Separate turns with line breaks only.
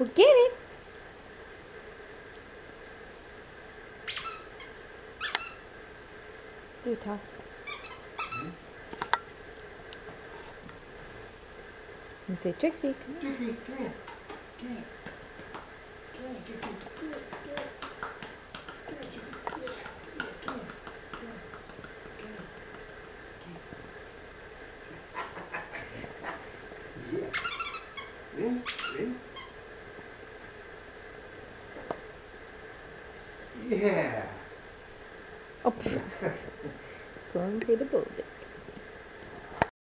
Well, get it. Do a toss. And say, Trixie, come on.
Trixie, come here. Come here. Come here, Trixie. Come here. Come here. Come here, Trixie. Yeah. Yeah. Come here. Come here. Come here. Yeah. Yeah.
Oh. Going for the bullet.